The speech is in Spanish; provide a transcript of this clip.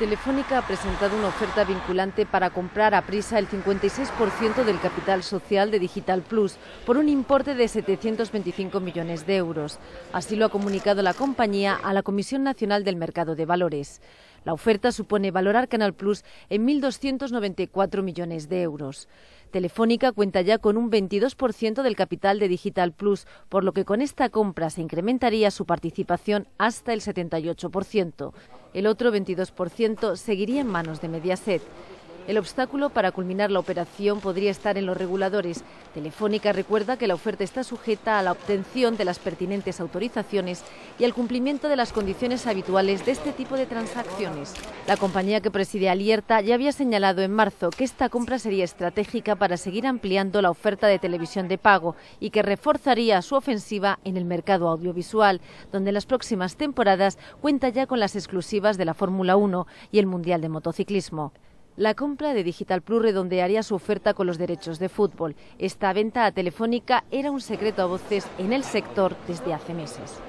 Telefónica ha presentado una oferta vinculante para comprar a prisa el 56% del capital social de Digital Plus por un importe de 725 millones de euros. Así lo ha comunicado la compañía a la Comisión Nacional del Mercado de Valores. La oferta supone valorar Canal Plus en 1.294 millones de euros. Telefónica cuenta ya con un 22% del capital de Digital Plus, por lo que con esta compra se incrementaría su participación hasta el 78%. El otro 22% seguiría en manos de Mediaset. El obstáculo para culminar la operación podría estar en los reguladores. Telefónica recuerda que la oferta está sujeta a la obtención de las pertinentes autorizaciones y al cumplimiento de las condiciones habituales de este tipo de transacciones. La compañía que preside Alierta ya había señalado en marzo que esta compra sería estratégica para seguir ampliando la oferta de televisión de pago y que reforzaría su ofensiva en el mercado audiovisual, donde en las próximas temporadas cuenta ya con las exclusivas de la Fórmula 1 y el Mundial de Motociclismo. La compra de Digital Plus redondearía su oferta con los derechos de fútbol. Esta venta a Telefónica era un secreto a voces en el sector desde hace meses.